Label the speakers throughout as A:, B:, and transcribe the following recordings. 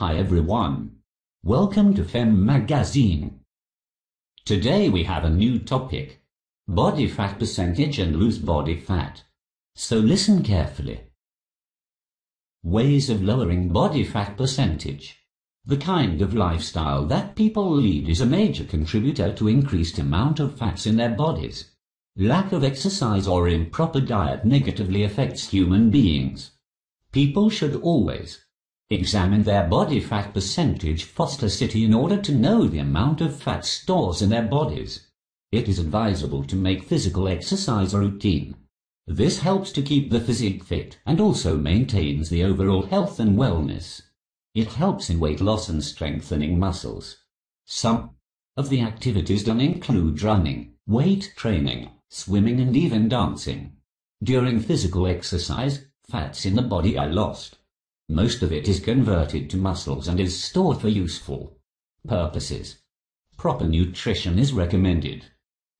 A: Hi everyone. Welcome to Femme Magazine. Today we have a new topic. Body fat percentage and loose body fat. So listen carefully. Ways of lowering body fat percentage. The kind of lifestyle that people lead is a major contributor to increased amount of fats in their bodies. Lack of exercise or improper diet negatively affects human beings. People should always examine their body fat percentage Foster City in order to know the amount of fat stores in their bodies. It is advisable to make physical exercise a routine. This helps to keep the physique fit and also maintains the overall health and wellness. It helps in weight loss and strengthening muscles. Some of the activities done include running, weight training, swimming and even dancing. During physical exercise, fats in the body are lost. Most of it is converted to muscles and is stored for useful purposes. Proper nutrition is recommended.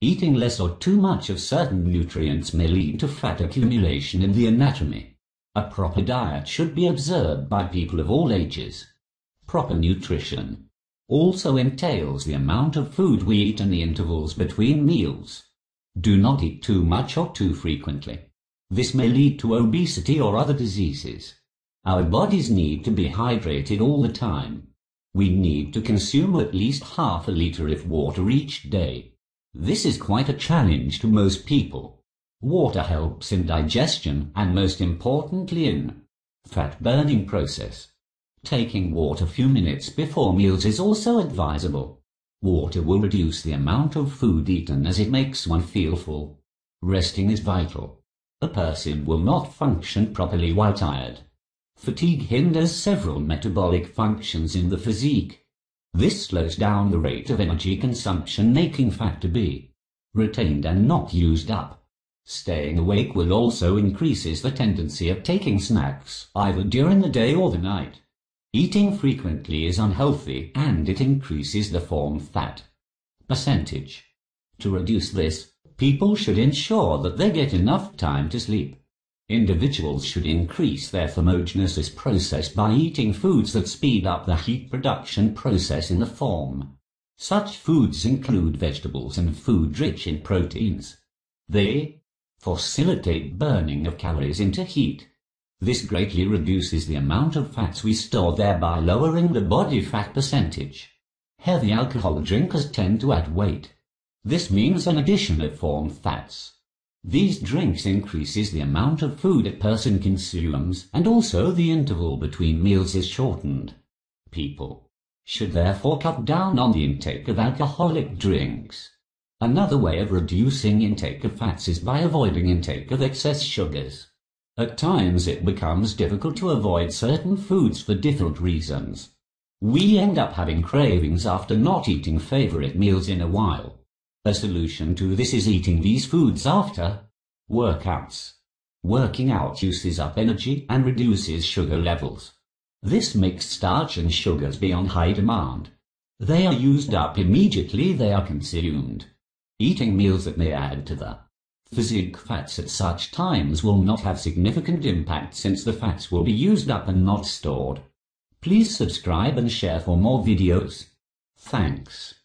A: Eating less or too much of certain nutrients may lead to fat accumulation in the anatomy. A proper diet should be observed by people of all ages. Proper nutrition also entails the amount of food we eat and the intervals between meals. Do not eat too much or too frequently. This may lead to obesity or other diseases. Our bodies need to be hydrated all the time. We need to consume at least half a liter of water each day. This is quite a challenge to most people. Water helps in digestion and most importantly in fat burning process. Taking water few minutes before meals is also advisable. Water will reduce the amount of food eaten as it makes one feel full. Resting is vital. A person will not function properly while tired. Fatigue hinders several metabolic functions in the physique. This slows down the rate of energy consumption making fat to be retained and not used up. Staying awake will also increases the tendency of taking snacks either during the day or the night. Eating frequently is unhealthy and it increases the form fat percentage. To reduce this, people should ensure that they get enough time to sleep. Individuals should increase their thermogenesis process by eating foods that speed up the heat production process in the form. Such foods include vegetables and food rich in proteins. They facilitate burning of calories into heat. This greatly reduces the amount of fats we store thereby lowering the body fat percentage. Heavy alcohol drinkers tend to add weight. This means an addition of form fats. These drinks increases the amount of food a person consumes and also the interval between meals is shortened. People should therefore cut down on the intake of alcoholic drinks. Another way of reducing intake of fats is by avoiding intake of excess sugars. At times it becomes difficult to avoid certain foods for different reasons. We end up having cravings after not eating favorite meals in a while. A solution to this is eating these foods after workouts. Working out uses up energy and reduces sugar levels. This makes starch and sugars be on high demand. They are used up immediately they are consumed. Eating meals that may add to the physique fats at such times will not have significant impact since the fats will be used up and not stored. Please subscribe and share for more videos. Thanks.